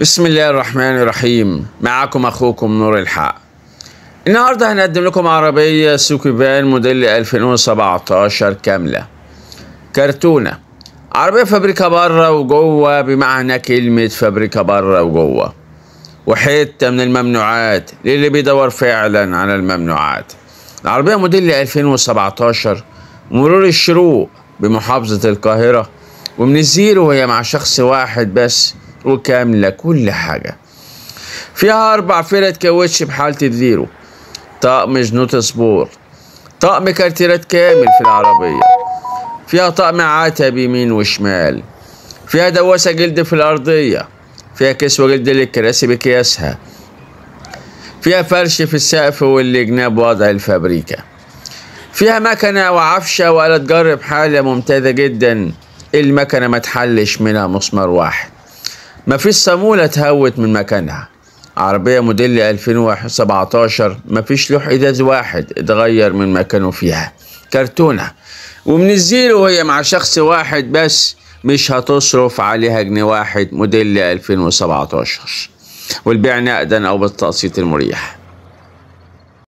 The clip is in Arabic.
بسم الله الرحمن الرحيم. معكم أخوكم نور الحق. النهارده هنقدم لكم عربية سوزوكي فان موديل 2017 كاملة. كرتونة. عربية فابريكا بره وجوة بمعنى كلمة فابريكا بره وجوة. وحتة من الممنوعات للي بيدور فعلا على الممنوعات. العربية موديل 2017 مرور الشروق بمحافظة القاهرة ومن الزيرو وهي مع شخص واحد بس وكاملة كل حاجة. فيها أربع فرد كاوتش بحالة الزيرو طقم جنوط سبور طقم كارتيرات كامل في العربية. فيها طقم عتب يمين وشمال. فيها دواسة جلد في الأرضية. فيها كسوة جلد للكراسي بكياسها. فيها فرش في السقف والجناب وضع الفابريكا. فيها مكنة وعفشة وآلة جر بحالة ممتازة جدا. المكنة ما تحلش منها مسمار واحد. مفيش صامولة اتهوت من مكانها. عربية موديل 2017 مفيش لوح إزاز واحد اتغير من مكانه فيها. كرتونة. ومن الزيرو وهي مع شخص واحد بس مش هتصرف عليها جنيه واحد موديل 2017 والبيع نقدا أو بالتقسيط المريح.